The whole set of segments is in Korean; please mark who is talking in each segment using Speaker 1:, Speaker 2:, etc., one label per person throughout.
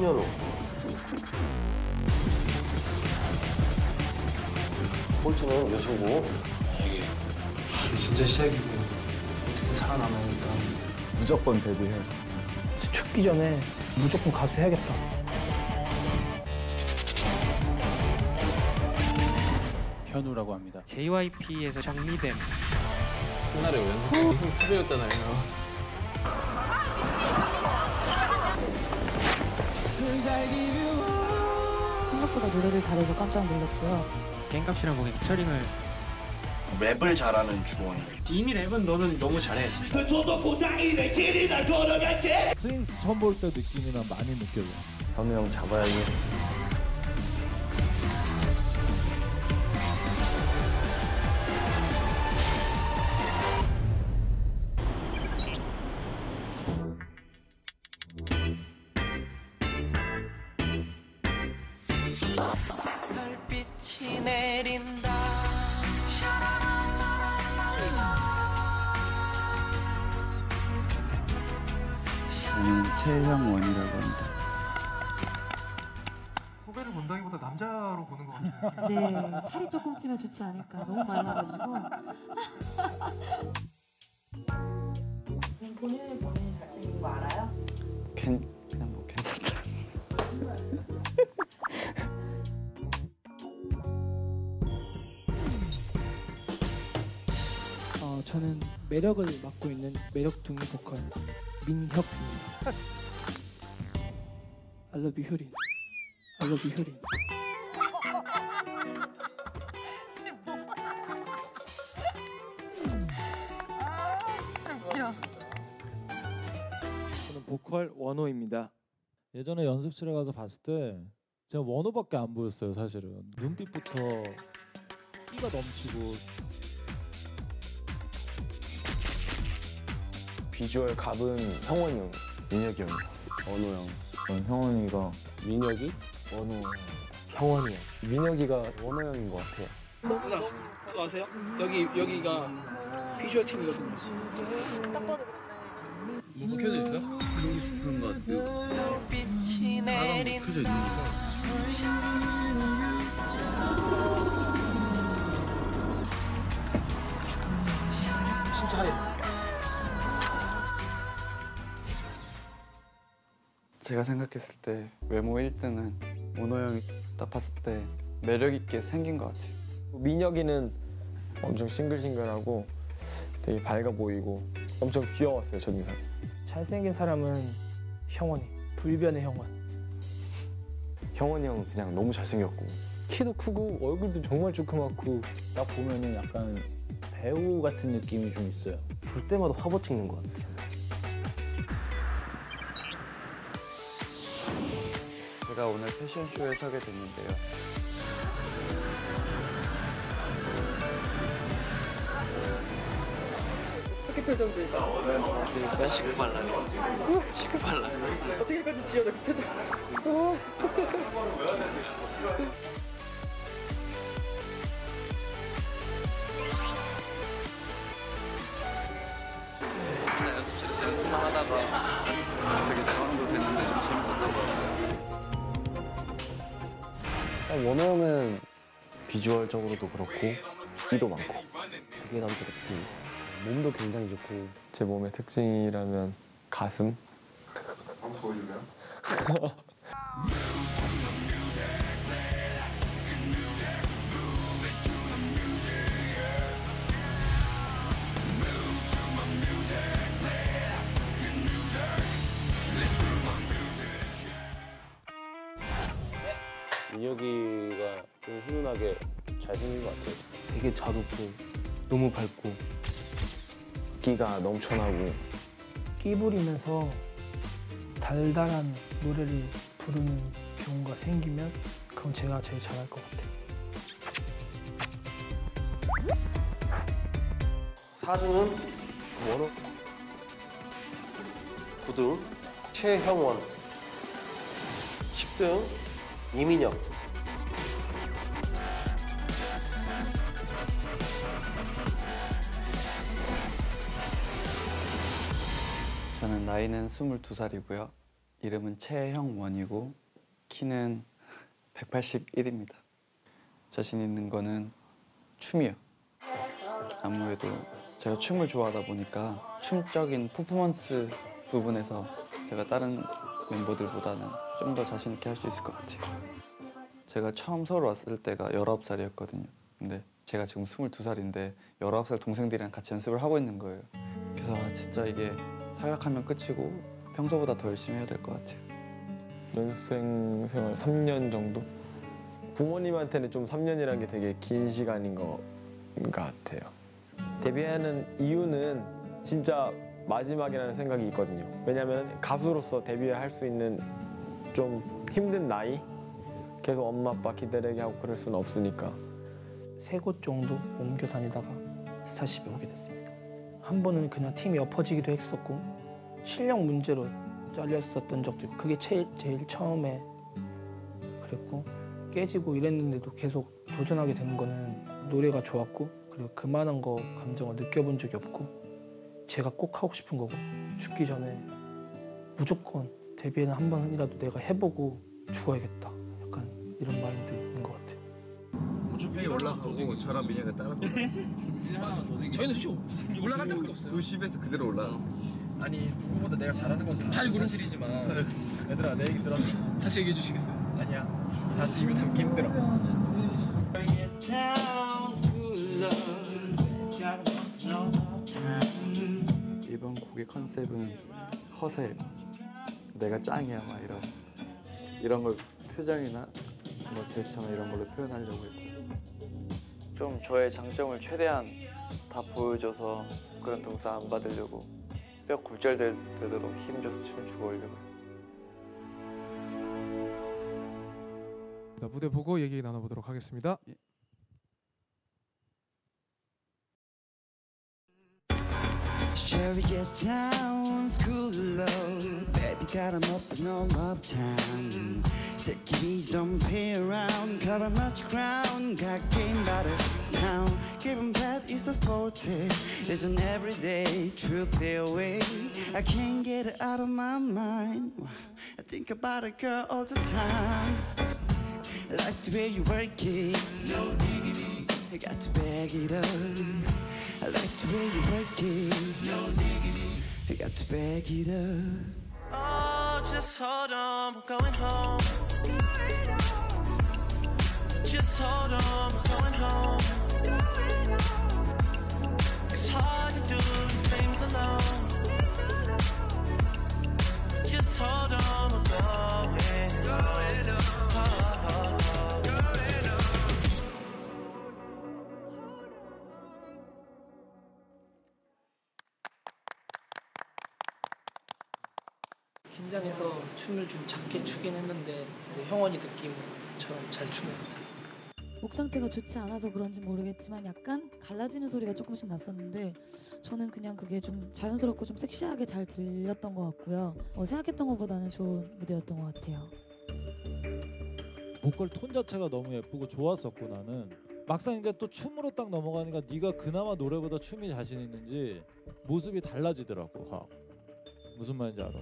Speaker 1: 1등은 훈현우. 꼴찌는 유승구.
Speaker 2: 진짜 시작이고 어떻게 살아남으니까
Speaker 3: 무조건 데뷔 해야죠.
Speaker 4: 죽기 전에 무조건 가수 해야겠다.
Speaker 3: 현우라고 합니다.
Speaker 5: JYP에서 정리됨
Speaker 2: 옛날에 연습 후배였잖아요.
Speaker 6: 생각보다 노래를 잘해서 깜짝 놀랐고요.
Speaker 5: 갱값이랑 보기 피처링을
Speaker 7: 랩을 잘하는 주원이
Speaker 5: 이미 랩은 너는 너무 잘해
Speaker 3: 스윙스 처음 볼 때 느낌이랑 많이 느껴져요.
Speaker 1: 현우 형 잡아야지.
Speaker 6: 찌면 좋지 않을까. 너무 말라가지고.
Speaker 8: 본인이 본인이 잘생긴 거 알아요?
Speaker 3: 괜 그냥 뭐 괜찮다.
Speaker 4: 어, 저는 매력을 맡고 있는 매력둥이 보컬 민혁입니다. I love you 효린. I love you 효린.
Speaker 3: 보컬 원호입니다. 예전에 연습실에 가서 봤을 때 제가 원호밖에 안 보였어요, 사실은. 눈빛부터 끼가 넘치고
Speaker 1: 비주얼 갑은 형원이 형. 민혁이 형. 원우 형.
Speaker 3: 전 형원이가
Speaker 1: 민혁이? 원우 형. 형원이 형. 민혁이가 원우 형인 것 같아요.
Speaker 4: 누나 그거 아세요? 여기 여기가 비주얼 팀이거든요.
Speaker 9: 별빛이 내린다
Speaker 10: 제가 생각했을 때 외모 1등은 원호 형이 딱 봤을 때 매력 있게 생긴 것 같아요.
Speaker 1: 민혁이는 엄청 싱글싱글하고 되게 밝아 보이고 엄청 귀여웠어요, 첫인상.
Speaker 4: 잘생긴 사람은 형원이. 불변의 형원.
Speaker 1: 형원이 형 그냥 너무 잘생겼고 키도 크고 얼굴도 정말 조그맣고
Speaker 3: 딱 보면은 약간 배우 같은 느낌이 좀 있어요.
Speaker 1: 볼 때마다 화보 찍는 것 같아요.
Speaker 10: 제가 오늘 패션쇼에 서게 됐는데요. 연습만 하다가 되게 다운도 됐는데 좀 재밌었던 것 같아요.
Speaker 1: 원호 형은 비주얼적으로도 그렇고 끼도 많고. 되게 남자답고 몸도 굉장히 좋고. 제 몸의 특징이라면 가슴? 민혁이가 좀 훈훈하게 잘생긴 것 같아요. 되게 잘 웃고 너무 밝고 끼가 넘쳐나고
Speaker 4: 끼 부리면서 달달한 노래를 부르는 경우가 생기면 그건 제가 제일 잘할 것 같아요.
Speaker 1: 4등은 원호 9등 최형원 10등 이민혁
Speaker 10: 나이는 22살이고요. 이름은 최형원이고 키는 181입니다. 자신 있는 거는 춤이요. 아무래도 제가 춤을 좋아하다 보니까 춤적인 퍼포먼스 부분에서 제가 다른 멤버들보다는 좀 더 자신 있게 할 수 있을 것 같아요. 제가 처음 서울 왔을 때가 19살이었거든요. 근데 제가 지금 22살인데 19살 동생들이랑 같이 연습을 하고 있는 거예요. 그래서 아, 진짜 이게 탈락하면 끝이고 평소보다 더 열심히 해야 될 것 같아요.
Speaker 1: 연습생 생활 3년 정도? 부모님한테는 좀 3년이라는 게 되게 긴 시간인 것 같아요. 데뷔하는 이유는 진짜 마지막이라는 생각이 있거든요. 왜냐면 가수로서 데뷔할 수 있는 좀 힘든 나이? 계속 엄마 아빠 기다리게 하고 그럴 수는 없으니까
Speaker 4: 세 곳 정도 옮겨 다니다가 스타쉽에 오게 됐습니다. 한 번은 그냥 팀이 엎어지기도 했었고 실력 문제로 잘렸었던 적도 있고 그게 제일, 제일 처음에 그랬고 깨지고 이랬는데도 계속 도전하게 되는 거는 노래가 좋았고 그리고 그만한 거 감정을 느껴본 적이 없고 제가 꼭 하고 싶은 거고 죽기 전에 무조건 데뷔는 한 번이라도 내가 해보고 죽어야겠다 약간 이런 마인드인 것 같아요.
Speaker 11: 어차피 올라가고 저랑 민혁이 따라서
Speaker 2: 저희는 솔직히 올라갈 때밖에 없어요.
Speaker 11: 90에서 그대로 올라가
Speaker 2: 아니 누구보다 내가 잘하는 건 사실이지만 얘들아 내 얘기 들었니? 다시 얘기해 주시겠어요? 아니야 다시 입에 담기 힘들어
Speaker 10: 이번 곡의 컨셉은 허세, 내가 짱이야 막 이런 이런 걸 표정이나 뭐 제스처나 이런 걸로 표현하려고 했고 좀 저의 장점을 최대한 다 보여줘서 그런 동사 안 받으려고 뼈 굴절되도록 힘줘서 춤추고 오려고요.
Speaker 2: 무대 보고 얘기 나눠보도록 하겠습니다.
Speaker 9: Shall we get down, school alone? Baby got 'em up and all uptown. Sticky bees don't pay around, cover much ground. Got game by the. Give 'em that is a forte. It's an everyday trip away. I can't get it out of my mind. I think about a girl all the time. I like the way you work it. No diggity. I got to bag it up. I like the way you work it. No diggity. I got to bag it up.
Speaker 12: Oh, just hold on, we're going home. Just hold on, we're going home. It's hard to do these things alone. Just hold on, we're going home.
Speaker 4: 긴장해서 춤을 좀 작게 추긴 했는데 형원이 느낌처럼 잘 추는 것 같아요.
Speaker 6: 목 상태가 좋지 않아서 그런지 모르겠지만 약간 갈라지는 소리가 조금씩 났었는데 저는 그냥 그게 좀 자연스럽고 좀 섹시하게 잘 들렸던 것 같고요. 어, 생각했던 것보다는 좋은 무대였던 것 같아요.
Speaker 3: 보컬 톤 자체가 너무 예쁘고 좋았었고 나는 막상 이제 또 춤으로 딱 넘어가니까 네가 그나마 노래보다 춤이 자신 있는지 모습이 달라지더라고 확. 무슨 말인지 알아?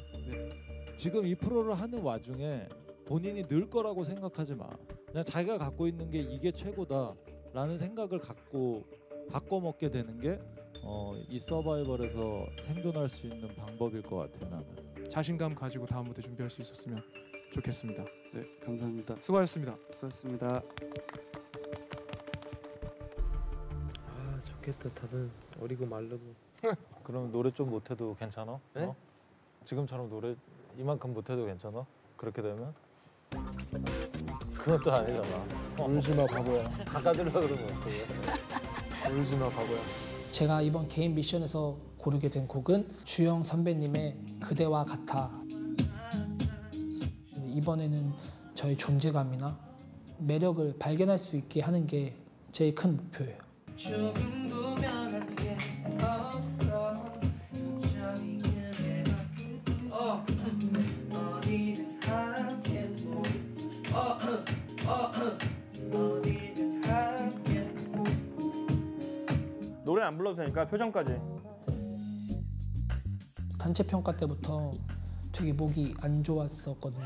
Speaker 3: 지금 이 프로를 하는 와중에 본인이 늘 거라고 생각하지 마. 그냥 자기가 갖고 있는 게 이게 최고다라는 생각을 갖고 바꿔 먹게 되는 게 어, 이 서바이벌에서 생존할 수 있는 방법일 것 같아요 나는.
Speaker 2: 자신감 가지고 다음 무대 준비할 수 있었으면 좋겠습니다.
Speaker 10: 네, 감사합니다.
Speaker 2: 수고하셨습니다.
Speaker 10: 수고하셨습니다.
Speaker 1: 아 좋겠다 다들 어리고 마르고
Speaker 3: 그럼 노래 좀 못해도 괜찮아?
Speaker 1: 네?
Speaker 3: 어? 지금처럼 노래 이만큼 못해도 괜찮아? 그렇게 되면? 또 아니잖아.
Speaker 1: 울지 마 바보야
Speaker 3: 깎아주려고 그러면 어떡해?
Speaker 1: 울지 마 바보야
Speaker 4: 제가 이번 개인 미션에서 고르게 된 곡은 주영 선배님의 그대와 같아. 이번에는 저의 존재감이나 매력을 발견할 수 있게 하는 게 제일 큰 목표예요.
Speaker 5: 불러도 되니까 표정까지.
Speaker 4: 단체 평가 때부터
Speaker 13: 되게 목이 안 좋았었거든요.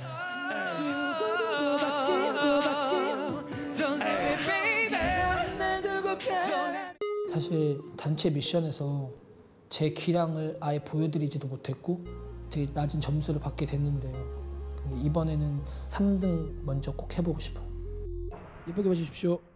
Speaker 13: 사실 단체 미션에서 제 기량을 아예 보여드리지도 못했고 되게 낮은 점수를 받게 됐는데요. 근데 이번에는 3등 먼저 꼭 해보고 싶어요. 예쁘게 봐주십시오.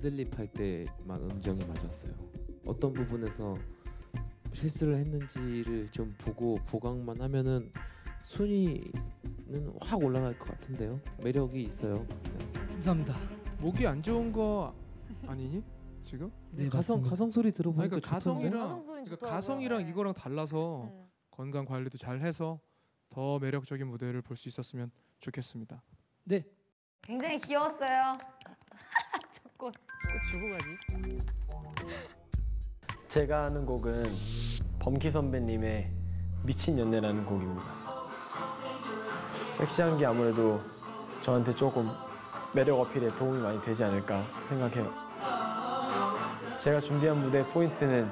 Speaker 14: 애들립 할 때만 음정이 맞았어요. 어떤 부분에서 실수를 했는지를 좀 보고 보강만 하면은 순위는 확 올라갈 것 같은데요. 매력이 있어요.
Speaker 13: 감사합니다.
Speaker 2: 목이 안 좋은 거 아니니 지금?
Speaker 13: 네,
Speaker 14: 가성
Speaker 13: 맞습니다.
Speaker 14: 가성 소리 들어보니까
Speaker 2: 아니, 그러니까? 가성이랑
Speaker 6: 가성
Speaker 2: 그러니까. 가성이랑
Speaker 6: 네.
Speaker 2: 이거랑 달라서
Speaker 6: 네.
Speaker 2: 건강 관리도 잘 해서 더 매력적인 무대를 볼 수 있었으면 좋겠습니다.
Speaker 13: 네.
Speaker 6: 굉장히 귀여웠어요. 저꽃 주고 가지.
Speaker 1: 제가 하는 곡은 범키 선배님의 미친 연애라는 곡입니다. 섹시한 게 아무래도 저한테 조금 매력 어필에 도움이 많이 되지 않을까 생각해요. 제가 준비한 무대 포인트는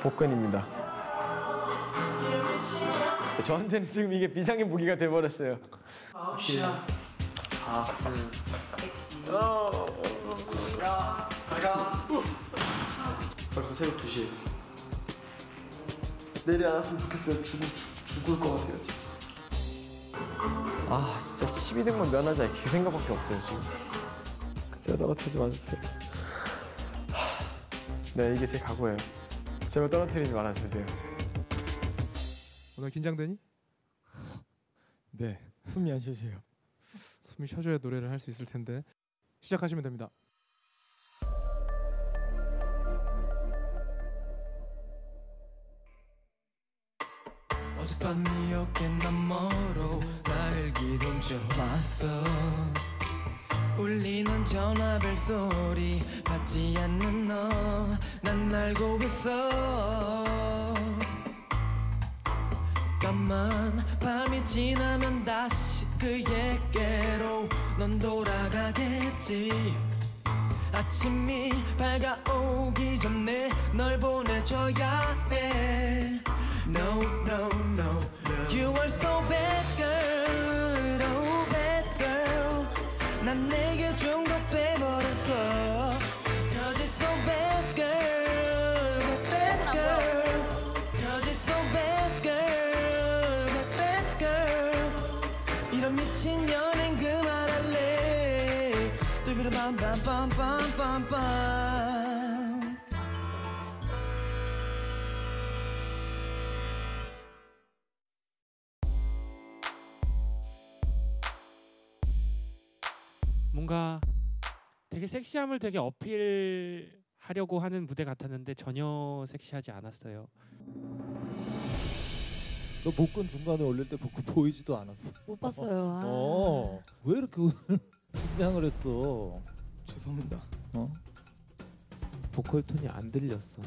Speaker 1: 복근입니다. 저한테는 지금 이게 비장의 무기가 돼버렸어요.
Speaker 2: 벌써 새벽 2시. 내일 안 왔으면 좋겠어요. 죽을 죽 을 것 같아요, 진짜.
Speaker 1: 아 진짜 12등만 면하자 그 생각밖에 없어요 지금 제가 떨어뜨리지 마주세요 하, 네 이게 제 각오예요 제발 떨어뜨리지 말아주세요
Speaker 2: 오늘 긴장되니?
Speaker 1: 네 숨이 안 쉬세요
Speaker 2: 숨이 쉬어줘야 노래를 할 수 있을 텐데 시작하시면 됩니다.
Speaker 12: 어젯밤 네 어깨 너머로 나를 기동쳐 왔어. 울리는 전화벨 소리 받지 않는 너 난 알고 있어. 까만 밤이 지나면 다시 그에게로 넌 돌아가겠지. 아침이 밝아오기 전에 널 보내줘야 해. No, no, no, You are so bad girl, oh bad girl 난 내게 중
Speaker 15: 뭔가 되게 섹시함을 되게 어필하려고 하는 무대 같았는데 전혀 섹시하지 않았어요.
Speaker 3: 너 복근 중간에 올릴 때 복근 보이지도 않았어.
Speaker 16: 못 봤어요. 아.
Speaker 3: 어. 왜 이렇게 오늘 긴장을 했어?
Speaker 2: 죄송합니다.
Speaker 3: 어?
Speaker 14: 보컬 톤이 안 들렸어.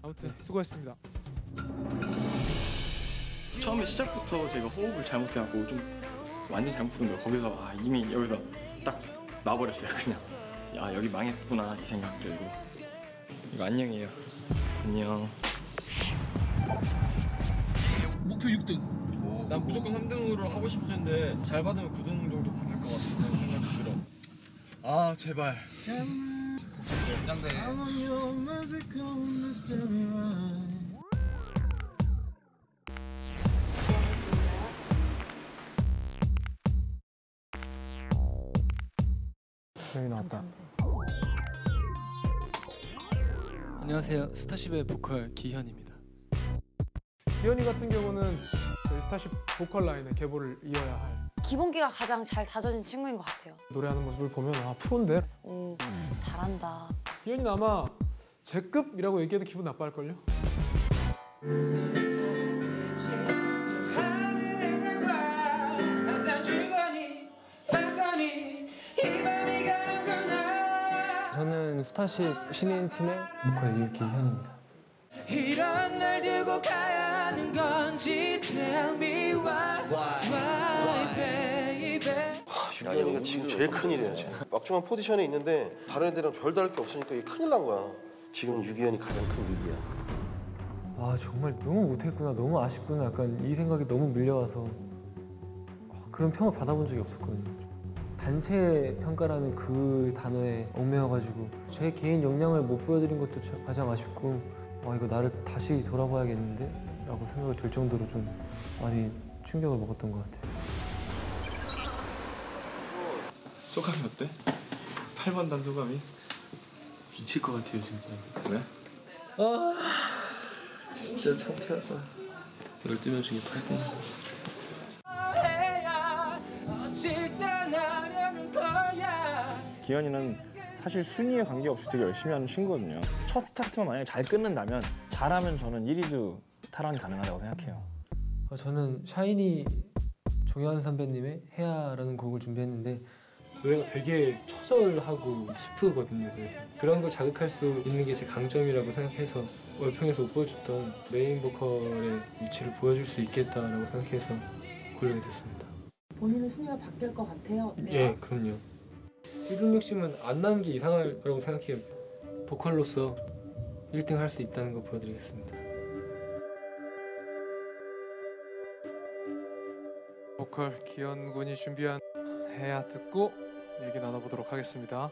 Speaker 2: 아무튼 수고했습니다.
Speaker 17: 처음에 시작부터 제가 호흡을 잘못해갖고 좀 완전 잘못 부른 거예요. 거기서 아 이미 여기서 딱 놔버렸어요. 그냥 야 여기 망했구나 이 생각 들고 이거 안녕이에요. 안녕.
Speaker 2: 목표 6등.
Speaker 11: 난 무조건 3등으로 하고 싶었는데 잘 받으면 9등 정도 받을 것 같은 생각이 들어. 아 제발. 긴장돼.
Speaker 18: 나왔다.
Speaker 19: 안녕하세요. 스타쉽의 보컬 기현입니다.
Speaker 18: 기현이 같은 경우는 저희 스타쉽 보컬 라인의 계보를 이어야 할
Speaker 20: 기본기가 가장 잘 다져진 친구인 것 같아요.
Speaker 18: 노래하는 모습을 보면 아 프로인데.
Speaker 20: 오, 잘한다.
Speaker 18: 기현이는 아마 제 급이라고 얘기해도 기분 나빠할걸요?
Speaker 1: 스타쉽 신인 팀의 보컬 유기현입니다.
Speaker 12: 이런 날 두고 가야 하는 건지 Tell me why. Why baby.
Speaker 21: 유기현이가 지금 제일 큰일이야 지금. 막중한 포지션에 있는데 다른 애들이랑 별다를 게 없으니까 이게 큰일 난 거야. 지금 유기현이 가장 큰 위기야.
Speaker 1: 아 정말 너무 못했구나. 너무 아쉽구나. 약간 이 생각이 너무 밀려와서. 아, 그런 평을 받아본 적이 없었거든요 단체 평가라는 그 단어에 얽매여가지고 제 개인 역량을 못 보여드린 것도 저- 가장 아쉽고 아 이거 나를 다시 돌아봐야겠는데 라고 생각이 들 정도로 좀 많이 충격을 먹었던 것 같아요
Speaker 17: 소감이 어때? 8번 단 소감이? 미칠 것 같아요 진짜 왜?
Speaker 1: 아 진짜 창피하다
Speaker 17: 12명 중에 8등
Speaker 22: 기현이는 사실 순위에 관계없이 되게 열심히 하는 친구거든요. 첫 스타트만 만약에 잘 끊는다면 잘하면 저는 1위도 탈환 가능하다고 생각해요.
Speaker 1: 어, 저는 샤이니 종현 선배님의 해야라는 곡을 준비했는데 노래가 되게 처절하고 슬프거든요. 그래서 그런 걸 자극할 수 있는 게 제 강점이라고 생각해서 월평에서 못 보여줬던 메인 보컬의 위치를 보여줄 수 있겠다라고 생각해서 고르게 됐습니다.
Speaker 8: 본인은 순위가 바뀔 것 같아요.
Speaker 1: 예, 그럼요. 이동 욕심은 안 나는 게 이상할 거라고 생각해요. 보컬로서 1등 할 수 있다는 거 보여드리겠습니다.
Speaker 18: 보컬 기현 군이 준비한 해야 듣고 얘기 나눠보도록 하겠습니다.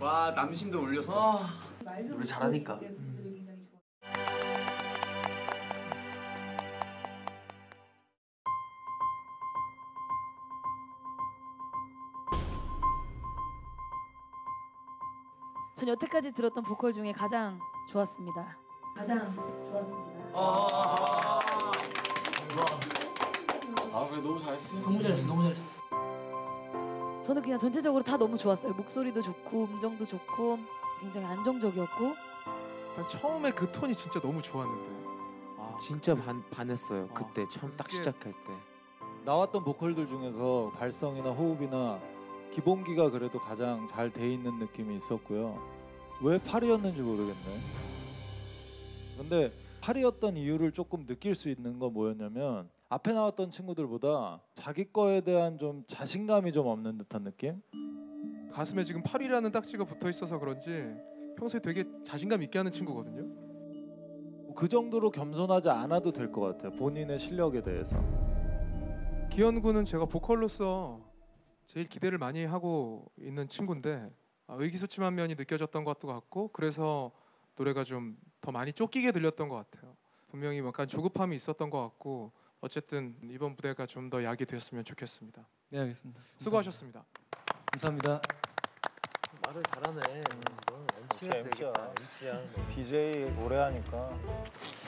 Speaker 11: 와 남심도 울렸어.
Speaker 23: 노래 잘하니까.
Speaker 6: 전 여태까지 들었던 보컬 중에 가장 좋았습니다. 가장 좋았습니다.
Speaker 11: 아 그래 너무 잘했어.
Speaker 23: 너무 잘했어, 너무 잘했어.
Speaker 6: 저는 그냥 전체적으로 다 너무 좋았어요. 목소리도 좋고 음정도 좋고 굉장히 안정적이었고
Speaker 2: 일단 처음에 그 톤이 진짜 너무 좋았는데.
Speaker 14: 진짜 반 반했어요. 그때 처음 딱 시작할 때.
Speaker 3: 나왔던 보컬들 중에서 발성이나 호흡이나 기본기가 그래도 가장 잘 돼 있는 느낌이 있었고요. 왜 8위였는지 모르겠네. 근데 8위였던 이유를 조금 느낄 수 있는 건 뭐였냐면 앞에 나왔던 친구들보다 자기 거에 대한 좀 자신감이 좀 없는 듯한 느낌?
Speaker 2: 가슴에 지금 8이라는 딱지가 붙어 있어서 그런지 평소에 되게 자신감 있게 하는 친구거든요.
Speaker 3: 그 정도로 겸손하지 않아도 될 것 같아요. 본인의 실력에 대해서.
Speaker 2: 기현 군은 제가 보컬로서 제일 기대를 많이 하고 있는 친구인데 아, 의기소침한 면이 느껴졌던 것도 같고 그래서 노래가 좀 더 많이 쫓기게 들렸던 것 같아요. 분명히 약간 조급함이 있었던 것 같고 어쨌든 이번 무대가 좀 더 약이 됐으면 좋겠습니다.
Speaker 19: 네 알겠습니다.
Speaker 2: 수고하셨습니다.
Speaker 19: 감사합니다.
Speaker 17: 말을 잘하네. MC야 MC야. MC야. DJ 오래 하니까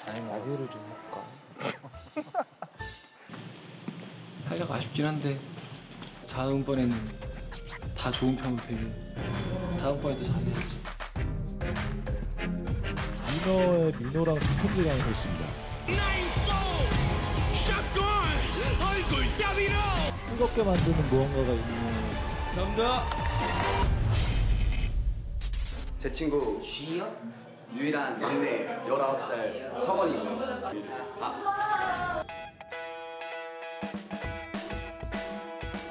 Speaker 17: 많이 라디오를 좀 할까.
Speaker 19: 살짝 아쉽긴 한데 다음번에는 다 좋은 평으로 되길 다음번에도 잘해야지.
Speaker 3: 민호의 민호랑 투표기가 있습니다. 뜨겁게 만드는 무언가가 있는
Speaker 11: 감사합니다. 제 친구 쥐요? 유일한 막내 19살 서건이고요. 아.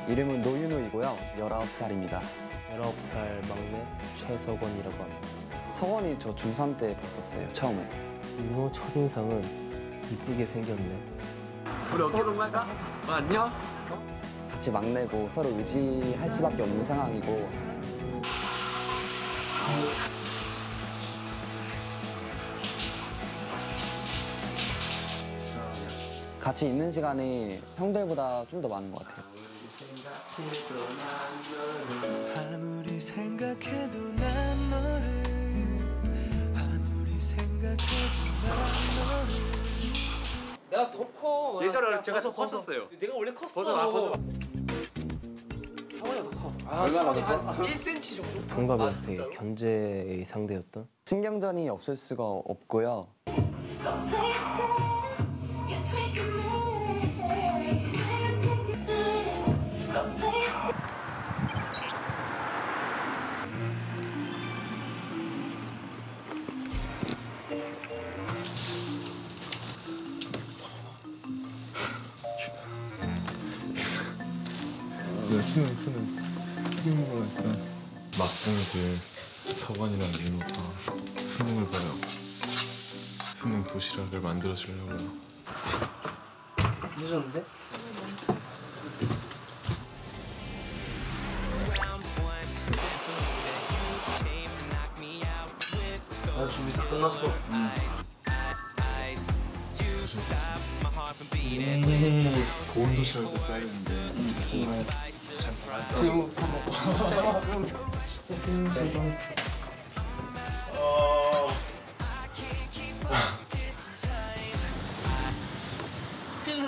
Speaker 24: 이름은 노윤우이고요. 19살입니다.
Speaker 25: 19살 막내 최석원이라고 합니다.
Speaker 24: 서원이 저 중3 때 봤었어요. 처음에.
Speaker 25: 윤호 첫인상은 이쁘게 생겼네.
Speaker 11: 우리 어깨 동무할까? 어, 안녕.
Speaker 24: 같이 막내고 서로 의지할 수밖에 없는 상황이고 같이 있는 시간이 형들보다 좀 더 많은 것 같아요.
Speaker 11: 내가 더 커. 예전에 제가 더 컸었어요. 내가 원래 컸어. 벗어 봐, 벗어 봐.
Speaker 25: 성원이가 더 커.
Speaker 24: 얼마나 더 커?
Speaker 25: 1cm 정도? 동갑이어서 되게 견제의 상대였던?
Speaker 24: 신경전이 없을 수가 없고요.
Speaker 26: 수능 거에서 막둥이들 서관이랑 민호 다 수능을 봐요. 수능 도시락을 만들어 주려고요.
Speaker 25: 늦었는데?
Speaker 17: 나 준비 다 끝났어.
Speaker 26: 음, 고운 도시락을 싸야겠는데. 잘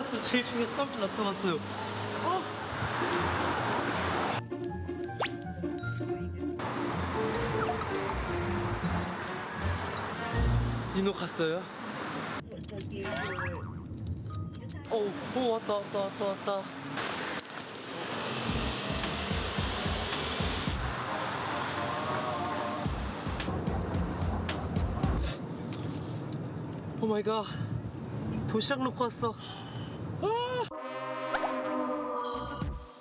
Speaker 25: 났어. 제일 중에 썸프 나타났어요. 어? 민호 갔어요? 오, 오 왔다 왔다 왔다 왔다. 마이 갓. 도시락 놓고 왔어.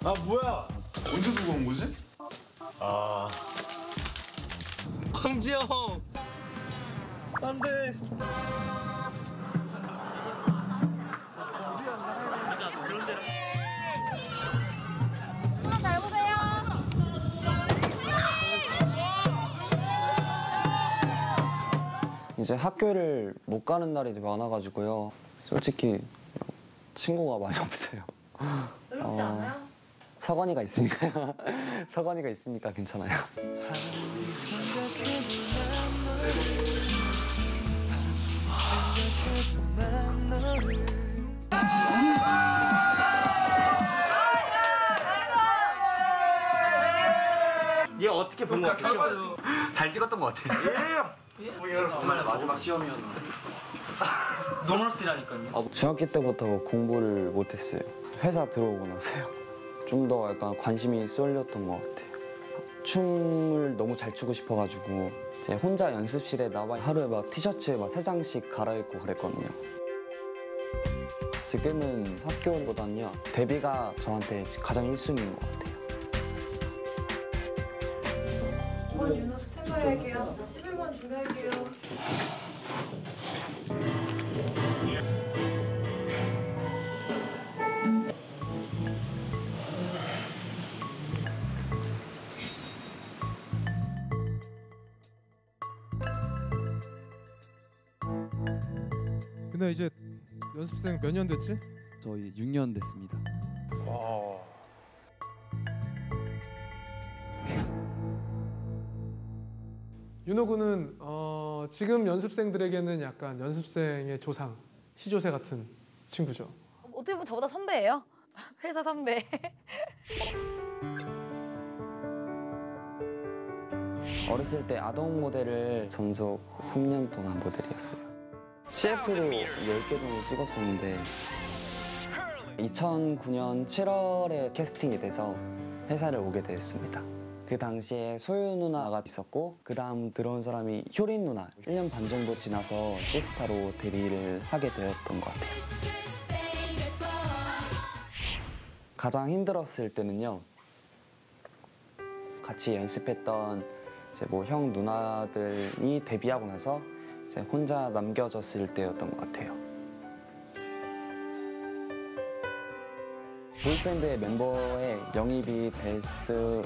Speaker 26: 아 뭐야? 언제 두고 온 거지? 아
Speaker 25: 광지 형. 안 돼.
Speaker 24: 이제 학교를 못 가는 날이 많아가지고요. 솔직히 친구가 많이 없어요.
Speaker 20: 외롭지
Speaker 24: 어,
Speaker 20: 않아요?
Speaker 24: 서건이가 있으니까요. 서건이가 있으니까 괜찮아요.
Speaker 27: 얘 어떻게 본것 같아? 잘 찍었던 것 같아. 정말 마지막 시험이었는데. 노멀스라니까요.
Speaker 24: 중학교 때부터 공부를 못했어요. 회사 들어오고 나서요. 좀 더 약간 관심이 쏠렸던 것 같아요. 춤을 너무 잘 추고 싶어가지고 제 혼자 연습실에 나와 하루에 막 티셔츠 막세 장씩 갈아입고 그랬거든요. 지금은 학교보다는요 데뷔가 저한테 가장 1순위인 것 같아요.
Speaker 18: 연습생 몇 년 됐지?
Speaker 28: 저희 6년 됐습니다.
Speaker 18: 윤호 군은 어, 지금 연습생들에게는 약간 연습생의 조상, 시조새 같은 친구죠.
Speaker 6: 어떻게 보면 저보다 선배예요. 회사 선배.
Speaker 24: 어렸을 때 아동 모델을 전속 3년 동안 모델이었어요. CF로 10개 정도 찍었었는데 2009년 7월에 캐스팅이 돼서 회사를 오게 됐습니다. 그 당시에 소유 누나가 있었고 그 다음 들어온 사람이 효린 누나 1년 반 정도 지나서 시스타로 데뷔를 하게 되었던 것 같아요. 가장 힘들었을 때는요. 같이 연습했던 뭐 형 누나들이 데뷔하고 나서 혼자 남겨졌을 때였던 것 같아요. 보이밴드의 멤버에 영입이 될 수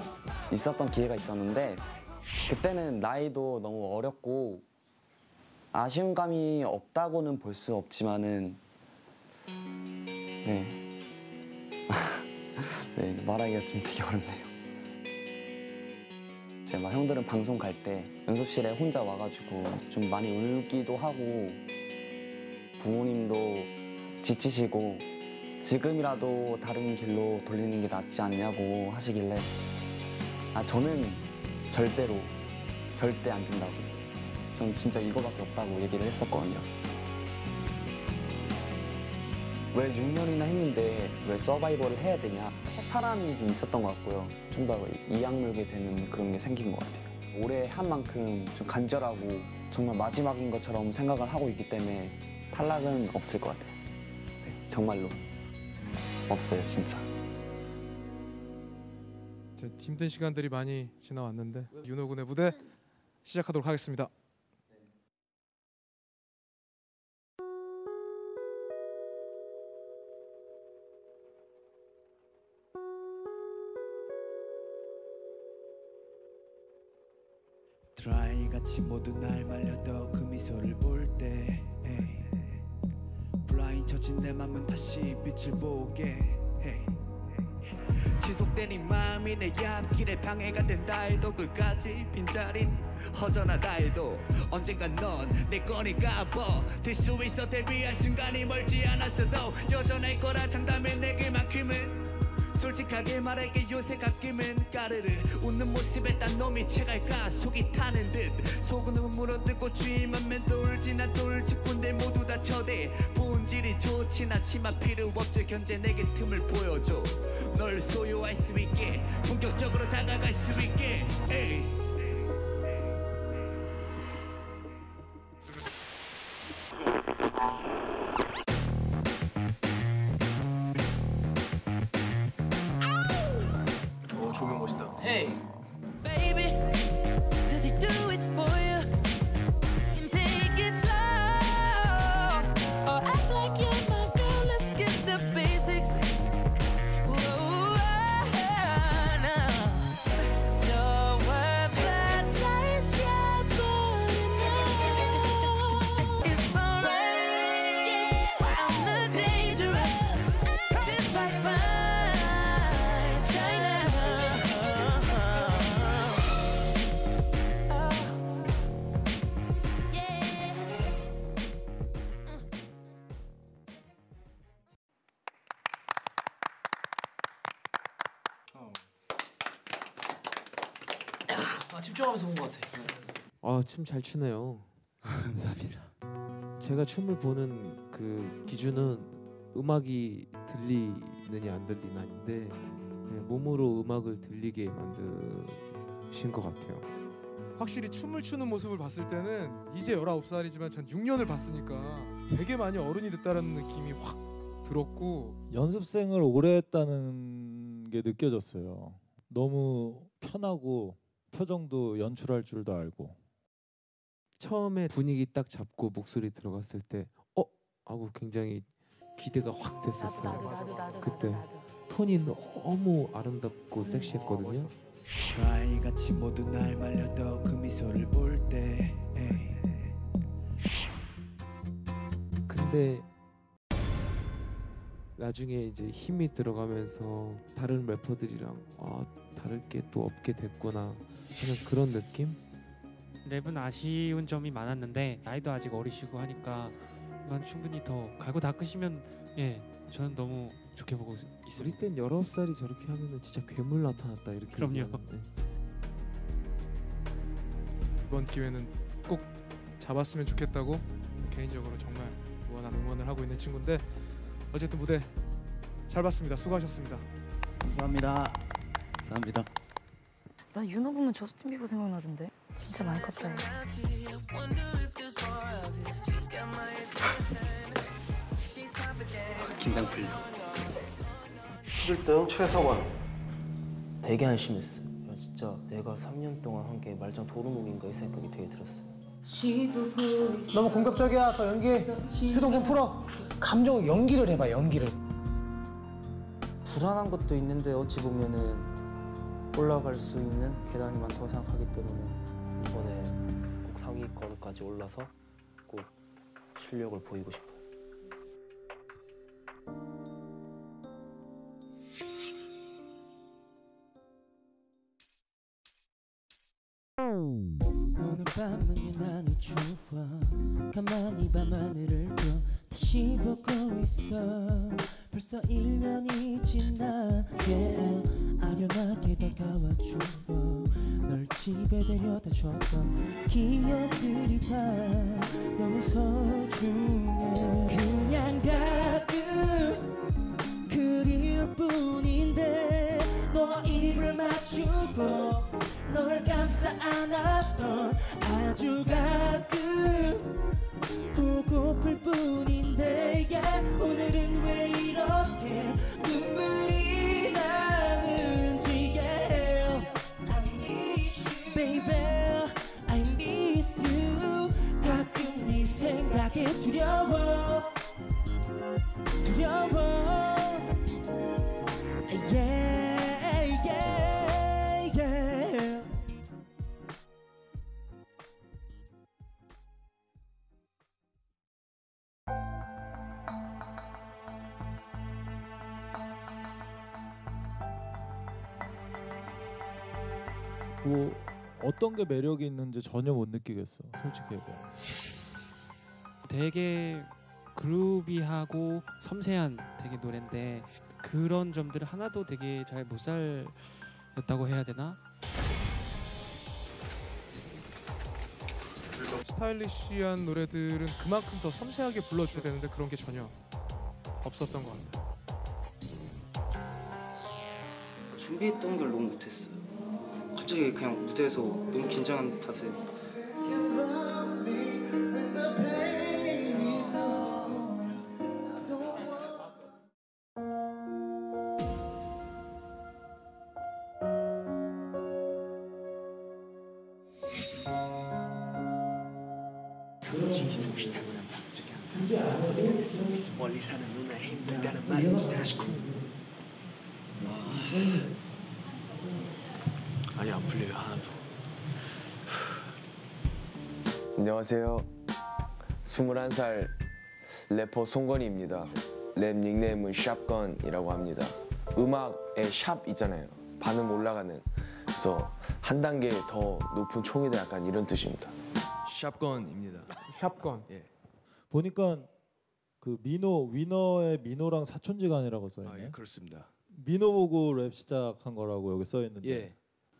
Speaker 24: 있었던 기회가 있었는데 그때는 나이도 너무 어렸고 아쉬운 감이 없다고는 볼 수 없지만은 네. 네 말하기가 좀 되게 어렵네요. 제 막 형들은 방송 갈 때 연습실에 혼자 와가지고 좀 많이 울기도 하고 부모님도 지치시고 지금이라도 다른 길로 돌리는 게 낫지 않냐고 하시길래 아 저는 절대로 절대 안 된다고 전 진짜 이거밖에 없다고 얘기를 했었거든요. 왜 6년이나 했는데 왜 서바이벌을 해야 되냐 사람이 좀 있었던 것 같고요. 좀 더 이악 물게 되는 그런 게 생긴 것 같아요. 올해 한 만큼 좀 간절하고 정말 마지막인 것처럼 생각을 하고 있기 때문에 탈락은 없을 것 같아요. 네, 정말로 없어요 진짜.
Speaker 18: 힘든 시간들이 많이 지나왔는데 윤호 군의 무대 시작하도록 하겠습니다.
Speaker 12: 같이 모두 날 말려도 그 미소를 볼때 블라인 처진 내 맘은 다시 빛을 보게. 지속된 이 마음이 내 앞길에 방해가 된다 해도 끝까지 빈자린 허전하다 해도 언젠간 넌 내 거니까 버틸 수 있어 데뷔할 순간이 멀지 않았어도 여전할 거라 장담해 내게만큼은 솔직하게 말할게 요새 갓김은 까르르. 웃는 모습에 딴 놈이 채갈까? 속이 타는 듯. 속은 물어뜯고 주의만 맴돌지 난 돌직군데 모두 다 쳐대. 본질이 좋진 않지만 필요 없죠. 견제 내게 틈을 보여줘. 널 소유할 수 있게 본격적으로 다가갈 수 있게. 에이.
Speaker 14: 춤 잘 추네요. 감사합니다. 제가 춤을 보는 그 기준은 음악이 들리느냐 안 들리냐인데 그냥 몸으로 음악을 들리게 만드신 것 같아요.
Speaker 2: 확실히 춤을 추는 모습을 봤을 때는 이제 19살이지만 전 6년을 봤으니까 되게 많이 어른이 됐다는 느낌이 확 들었고
Speaker 3: 연습생을 오래 했다는 게 느껴졌어요. 너무 편하고 표정도 연출할 줄도 알고
Speaker 14: 처음에 분위기 딱 잡고 목소리 들어갔을 때 어? 하고 굉장히 기대가 확 됐었어요. 그때 톤이 너무 아름답고 섹시했거든요.
Speaker 13: 아이같이 모두 날 말려도 그 미소를 볼 때
Speaker 14: 근데 나중에 이제 힘이 들어가면서 다른 래퍼들이랑 아 다를 게 또 없게 됐구나 하는 그런 느낌?
Speaker 15: 랩은 아쉬운 점이 많았는데 나이도 아직 어리시고 하니까 난 충분히 더 갈고 닦으시면 예 저는 너무 좋게 보고 있습니다.
Speaker 14: 우리 땐 19살이 저렇게 하면은 진짜 괴물 나타났다 이렇게
Speaker 15: 그럼요.
Speaker 14: 얘기하는데.
Speaker 2: 이번 기회는 꼭 잡았으면 좋겠다고 개인적으로 정말 무한한 응원을 하고 있는 친구인데 어쨌든 무대 잘 봤습니다. 수고하셨습니다.
Speaker 10: 감사합니다. 감사합니다.
Speaker 6: 난 윤호 보면 저스틴 비버 생각나던데. 진짜 많이. 얘.
Speaker 29: 긴장 풀려.
Speaker 21: 11등 최성원.
Speaker 29: 되게 안심했어요. 야, 진짜 내가 3년 동안 한 게 말짱 도루묵인가 이 생각이 되게 들었어요.
Speaker 30: 너무 공격적이야. 더 연기. 표정 좀 풀어. 감정 연기를 해봐. 연기를.
Speaker 29: 불안한 것도 있는데 어찌 보면은 올라갈 수 있는 계단이 많다고 생각하기 때문에 이번에 꼭 상위권까지 올라서 꼭 실력을 보이고 싶어요.
Speaker 13: 오늘 밤은 유난히 추워 가만히 밤하늘을 또 다시 보고 있어 벌써 1년이 지나 yeah. 아련하게 다가와 주워 널 집에 데려다 줬던 기억들이 다 너무 소중해. 그냥 가끔 그리울 뿐인데 너와 입을 맞추고 널 감싸 안았던 아주 가끔 보고플 뿐인데 yeah, 오늘은 왜 이렇게 두려워 yeah, yeah, yeah.
Speaker 3: 뭐 어떤 게 매력이 있는지 전혀 못 느끼겠어. 솔직히 얘기해.
Speaker 15: 되게 그루비하고 섬세한 되게 노래인데 그런 점들을 하나도 되게 잘 못 살렸다고 해야 되나?
Speaker 2: 스타일리시한 노래들은 그만큼 더 섬세하게 불러줘야 되는데 그런 게 전혀 없었던 것 같아요.
Speaker 29: 준비했던 걸 너무 못했어요. 갑자기 그냥 무대에서 너무 긴장한 탓에
Speaker 13: 말이 기다시고
Speaker 29: 아니 안 풀려요 하나도.
Speaker 1: 안녕하세요. 21살 래퍼 송건희입니다. 랩 닉네임은 샵건이라고 합니다. 음악에 샵 있잖아요. 반음 올라가는. 그래서 한 단계 더 높은 총이다 약간 이런 뜻입니다.
Speaker 31: 샵건입니다.
Speaker 2: 샵건.
Speaker 31: 예.
Speaker 3: 보니까 그 민호 위너의 민호랑 사촌지간이라고 써 있네.
Speaker 31: 아, 예, 그렇습니다.
Speaker 3: 민호 보고 랩 시작한 거라고 여기 써 있는데.
Speaker 31: 예.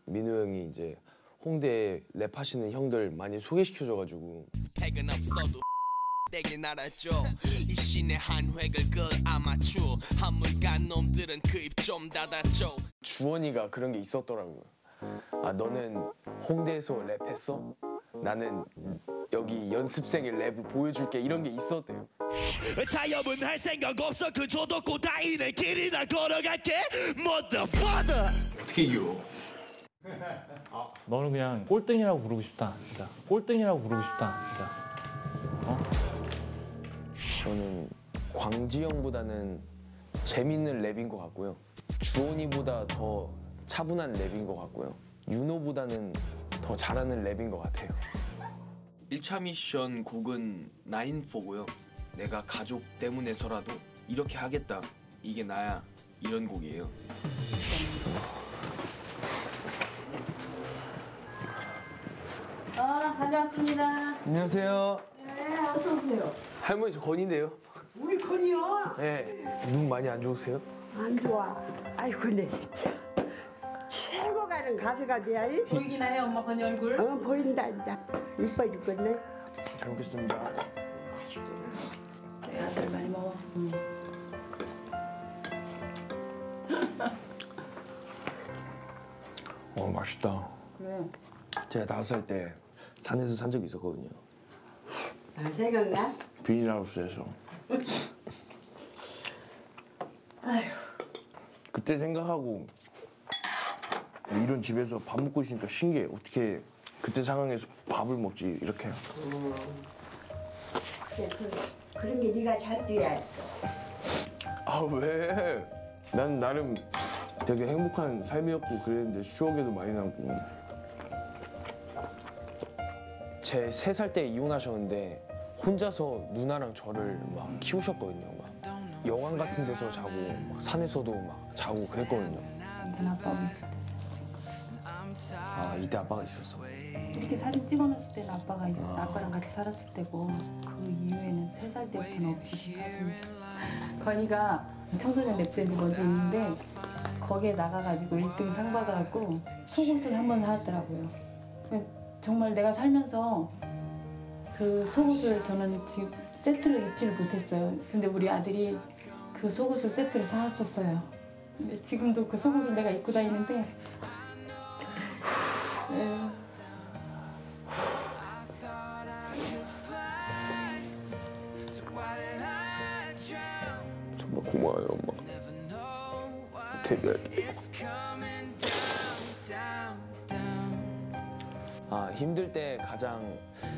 Speaker 1: 민호 형이 이제 홍대에 랩하시는 형들 많이 소개시켜줘가지고
Speaker 32: 팩은 없어도 떼긴 알았죠 이 신의 한 획을 그 아마추어 한물간 놈들은 그 입 좀 닫아줘
Speaker 1: 주원이가 그런 게 있었더라고요. 아 너는 홍대에서 랩했어? 나는 여기 연습생의 랩을 보여줄게 이런 게 있었대요.
Speaker 32: 타협은 할 생각 없어 그저 뒀고 다이네 길이나 걸어갈게 Motherfucker
Speaker 11: 어떻게 이겨?
Speaker 33: 너는 그냥 꼴등이라고 부르고 싶다 진짜 꼴등이라고 부르고 싶다 진짜
Speaker 1: 저는 광지영보다는 재밌는 랩인 것 같고요. 주원이보다 더 차분한 랩인 것 같고요. 윤호보다는 더 잘하는 랩인 것 같아요. 1차 미션 곡은 나인포고요. 내가 가족 때문에서라도 이렇게 하겠다. 이게 나야. 이런 곡이에요.
Speaker 34: 어, 다녀왔습니다.
Speaker 1: 안녕하세요.
Speaker 34: 네, 어서 오세요.
Speaker 1: 할머니 저 건인데요.
Speaker 34: 우리 건이요?
Speaker 1: 네. 눈 많이 안 좋으세요?
Speaker 34: 안 좋아. 아이고, 근데 진짜 최고 가는 가수가 돼야 이? 보이기나 해, 엄마 건이 얼굴? 어, 보인다. 이뻐 죽겠네.
Speaker 1: 잘 먹겠습니다.
Speaker 34: 내 아들 많이 먹어. 응.
Speaker 1: 어 맛있다.
Speaker 34: 그래.
Speaker 1: 제가 다섯 살 때 산에서 산 적이 있었거든요.
Speaker 34: 아, 생각나?
Speaker 1: 비닐하우스에서.
Speaker 34: 아휴.
Speaker 1: 그때 생각하고 이런 집에서 밥 먹고 있으니까 신기해. 어떻게 그때 상황에서 밥을 먹지 이렇게.
Speaker 34: 음. 그, 그런 게 네가 잘 돼야
Speaker 1: 아 왜? 난 나름 되게 행복한 삶이었고 그랬는데 추억에도 많이 남고. 제 세 살 때 이혼하셨는데 혼자서 누나랑 저를 막 키우셨거든요. 막 영화 같은 데서 자고 막 산에서도 막 자고 그랬거든요.
Speaker 34: 아빠가 있을 때.
Speaker 1: 아 이때 아빠가 있었어.
Speaker 34: 이렇게 사진 찍어놨을 때는 아빠가 있, 아빠랑 같이 살았을 때고 그 이후에는 세 살 때부터는 그 사진. 건이가 청소년 랩밴드 먼저 있는데 거기에 나가가지고 1등 상 받아갖고 속옷을 한 번 사왔더라고요. 정말 내가 살면서 그 속옷을 저는 지금 세트로 입지를 못했어요. 근데 우리 아들이 그 속옷을 세트로 사왔었어요. 근데 지금도 그 속옷을 내가 입고 다니는데
Speaker 1: 데뷔할게. 아 힘들 때 가장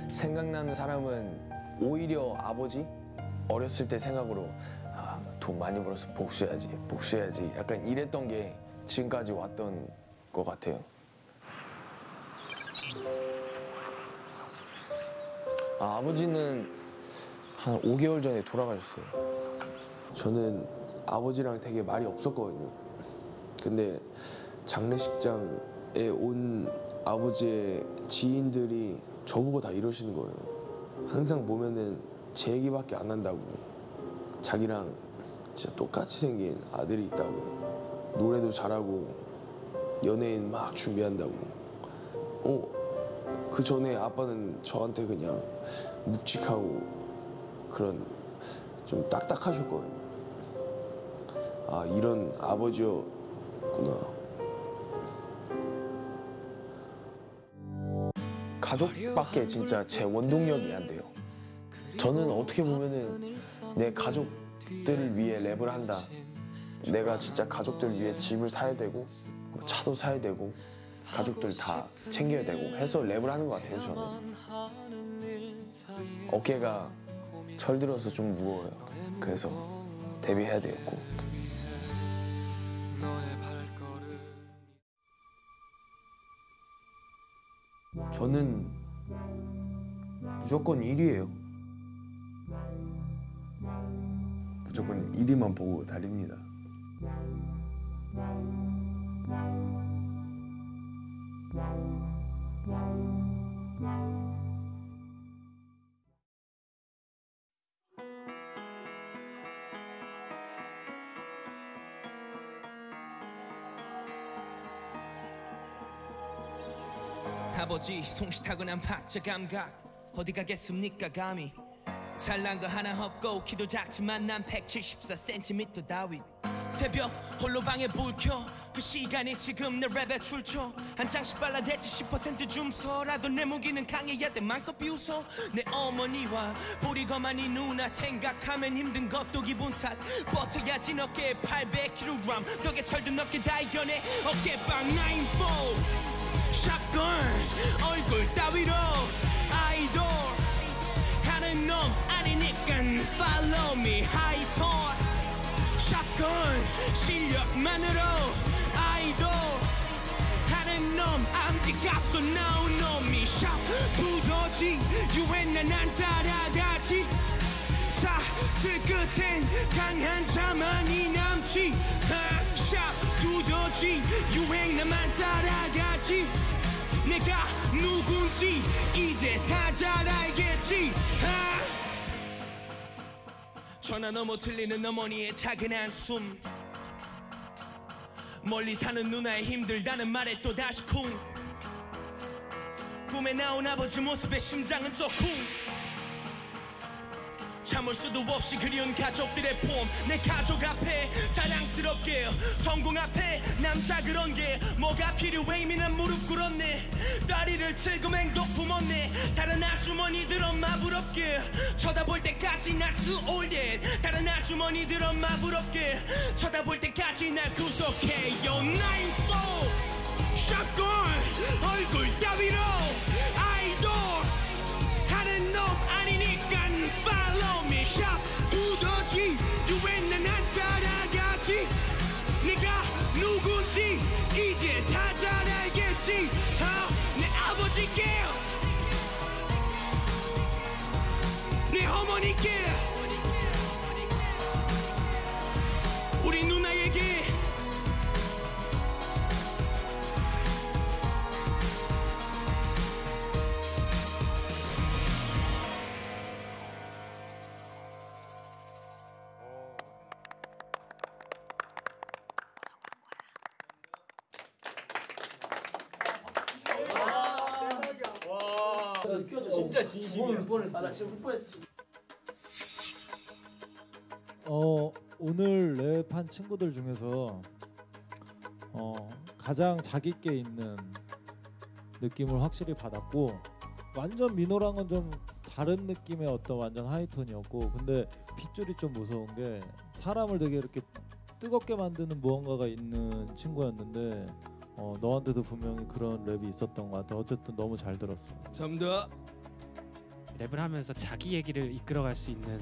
Speaker 1: 생각나는 사람은 오히려 아버지 어렸을 때 생각으로 아, 돈 많이 벌어서 복수해야지 복수해야지 약간 이랬던 게 지금까지 왔던 것 같아요. 아, 아버지는 한 5개월 전에 돌아가셨어요. 저는 아버지랑 되게 말이 없었거든요. 근데 장례식장에 온 아버지의 지인들이 저보고 다 이러시는 거예요. 항상 보면은 제 얘기밖에 안 한다고. 자기랑 진짜 똑같이 생긴 아들이 있다고. 노래도 잘하고 연예인 막 준비한다고. 어, 그 전에 아빠는 저한테 그냥 묵직하고 그런 좀 딱딱하셨거든요. 아, 이런 아버지 였구나. 가족밖에 진짜 제 원동력이 안 돼요. 저는 어떻게 보면은 내 가족들을 위해 랩을 한다. 내가 진짜 가족들 위해 집을 사야 되고 뭐 차도 사야 되고 가족들 다 챙겨야 되고 해서 랩을 하는 것 같아요 저는. 어깨가 철들어서 좀 무거워요. 그래서 데뷔해야 되겠고. 저는 무조건 1위예요. 무조건 1위만 보고 달립니다.
Speaker 32: 아버지 송시 타고난 박자 감각. 어디 가겠습니까 감히? 잘난 거 하나 없고 키도 작지만 난 174cm 다윗. 새벽 홀로 방에 불켜 그 시간이 지금 내 랩에 출처. 한 장씩 발라댔지 10% 줌서라도 내 무기는 강해야 돼. 맘껏 비웃어. 내 어머니와 보리거만이 누나 생각하면 힘든 것도 기분 탓. 버텨야지 어깨에 800kg 덕에 철든 어깨 다 이겨내 어깨빵 9-4 샷건 얼굴 따위로 아이돌. 하는 놈 아니니까 follow me 하이톤. 샷건 실력만으로 아이돌. 하는 놈 암기 가서 나온 놈이 샵 두더지. 유엔 난 따라가지. 사슬 끝엔 강한 자만이 남지. 아, 샵 두더지 유행 나만 따라가지. 내가 누군지 이제 다 잘 알겠지. 아. 전화 넘어 들리는 어머니의 작은 한숨. 멀리 사는 누나의 힘들다는 말에 또 다시 쿵. 꿈에 나온 아버지 모습에 심장은 또쿵 참을 수도 없이 그리운 가족들의 폼 내 가족 앞에 자랑스럽게 성공 앞에 남자 그런 게 뭐가 필요해? 난 무릎 꿇었네. 다리를 틀고 맹독 품었네. 다른 아주머니들 엄마 부럽게 쳐다볼 때까지 나 old yet. 다른 아주머니들 엄마 부럽게 쳐다볼 때까지 날 구속해 Yo 9-4 샷건 얼굴 따위로 아이돌. 하는 놈 아니니까
Speaker 4: 진심이야. 나 지금 울 뻔했어.
Speaker 3: 어 오늘 랩한 친구들 중에서 어 가장 자기 게 있는 느낌을 확실히 받았고 완전 민호랑은 좀 다른 느낌의 어떤 완전 하이톤이었고 근데 핏줄이 좀 무서운 게 사람을 되게 이렇게 뜨겁게 만드는 무언가가 있는 친구였는데 어 너한테도 분명히 그런 랩이 있었던 것 같아 어쨌든 너무 잘 들었어
Speaker 32: 감사합니다
Speaker 15: 랩을 하면서 자기 얘기를 이끌어갈 수 있는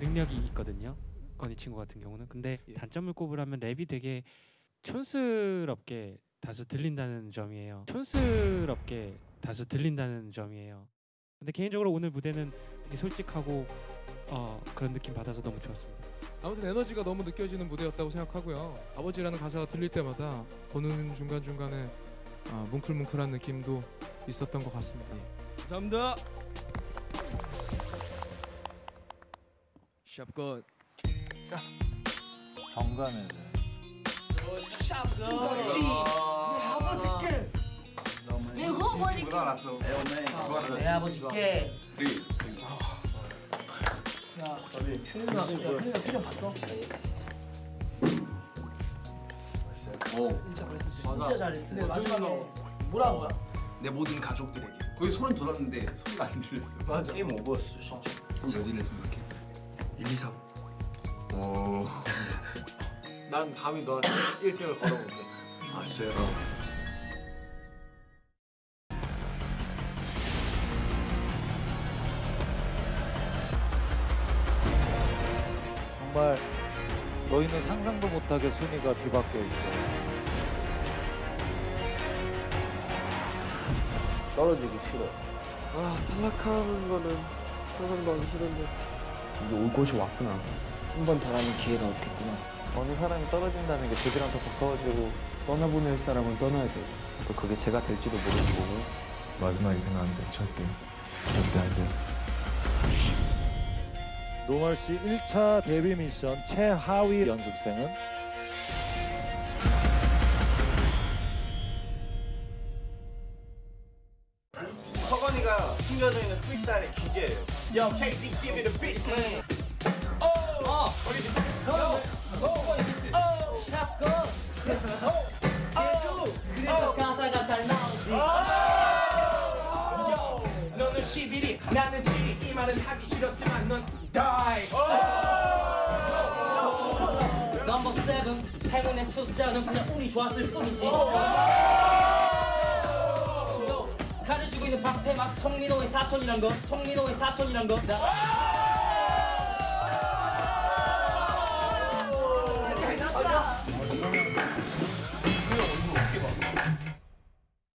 Speaker 15: 능력이 있거든요. 건이 친구 같은 경우는 근데 단점을 꼽으라면 랩이 되게 촌스럽게 다소 들린다는 점이에요. 촌스럽게 다소 들린다는 점이에요. 근데 개인적으로 오늘 무대는 되게 솔직하고 어, 그런 느낌 받아서 너무 좋았습니다.
Speaker 18: 아무튼 에너지가 너무 느껴지는 무대였다고 생각하고요. 아버지라는 가사가 들릴 때마다 보는 중간 중간에 아, 뭉클뭉클한 느낌도 있었던 것 같습니다.
Speaker 32: 감사합니다.
Speaker 35: 샵건
Speaker 3: 정감해야 돼
Speaker 4: 두더지. 내 아버지께. 내 어머니께. 내 아버지께. 야 효린아 표정 봤어?
Speaker 11: 오.
Speaker 4: 진짜 잘했어 진짜. 잘했어. 마지막에 뭐라 한 거야?
Speaker 11: 내 모든 가족들에게. 거기 소름 돋았는데 소리가 안 들렸어.
Speaker 4: 맞아.
Speaker 11: 게임 오버였어 진짜. 그럼 몇일 생각해? 1, 2, 3. 오.
Speaker 1: 난 감히 너한테 1등을 걸어볼게.
Speaker 11: 아 진짜요?
Speaker 3: 정말 너희는 상상도 못하게 순위가 뒤바뀌어 있어
Speaker 1: 떨어지기 싫어. 아 탈락하는 거는 상상도 하기 싫은데.
Speaker 24: 이제 올 곳이 왔구나. 한 번더 하는 기회가 없겠구나. 어느 사람이 떨어진다는 게 제대로 더 가까워지고 떠나보낼 사람은 떠나야 돼. 또 그게 제가 될지도 모르는 거고.
Speaker 26: 마지막에 그냥 안 돼. 절대. 절대 안 돼.
Speaker 3: 노멀 씨 1차 데뷔 미션 최하위 연습생은
Speaker 11: 프리스타일의 기재예요. Yo, Casey, give me the beat, man.
Speaker 36: 어. 어. 어. 어. 샷건. 어. 어. 그래서 가사가 잘 나오지.
Speaker 32: Yo, 너는 11위 나는 7위 이 말은 하기 싫었지만 넌 die
Speaker 36: 넘버 세븐 행운의 숫자는 그냥 운이 좋았을 뿐이지. 가르치고 있는 박태막 송민호의 사촌이란 거, 송민호의 사촌이란 거. 나